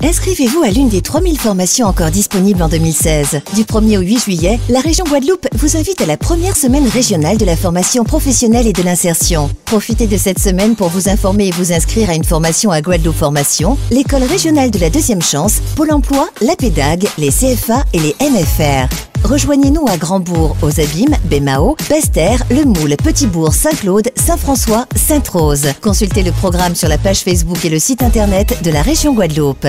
Inscrivez-vous à l'une des 3000 formations encore disponibles en 2016. Du 1er au 8 juillet, la région Guadeloupe vous invite à la première semaine régionale de la formation professionnelle et de l'insertion. Profitez de cette semaine pour vous informer et vous inscrire à une formation à Guadeloupe Formation, l'école régionale de la deuxième chance, Pôle emploi, la PEDAG, les CFA et les MFR. Rejoignez-nous à Grandbourg, aux Abîmes, Bémao, Bester, Le Moule, Petit-Bourg, Saint-Claude, Saint-François, Sainte-Rose. Consultez le programme sur la page Facebook et le site internet de la région Guadeloupe.